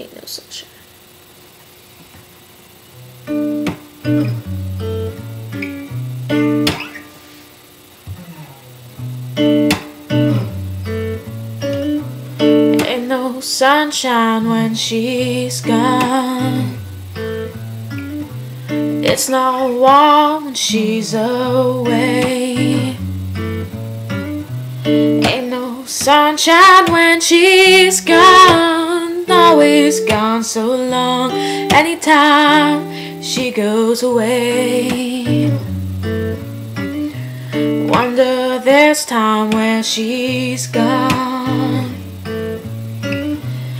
Ain't no sunshine. Ain't no sunshine when she's gone. It's not warm when she's away. Ain't no sunshine when she's gone. Always gone so long. Anytime she goes away. Wonder this time where she's gone.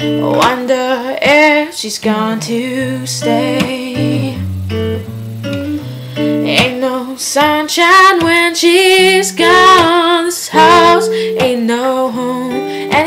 Wonder if she's gone to stay. Ain't no sunshine when she's gone.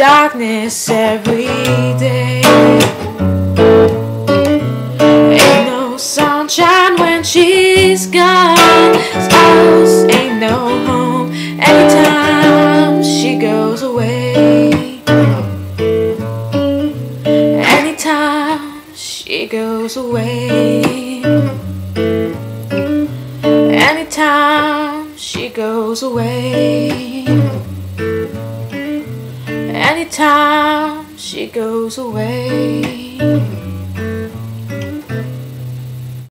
darkness every day. Ain't no sunshine when she's gone. This house ain't no home anytime she goes away. Anytime she goes away. Anytime she goes away. Anytime she goes away.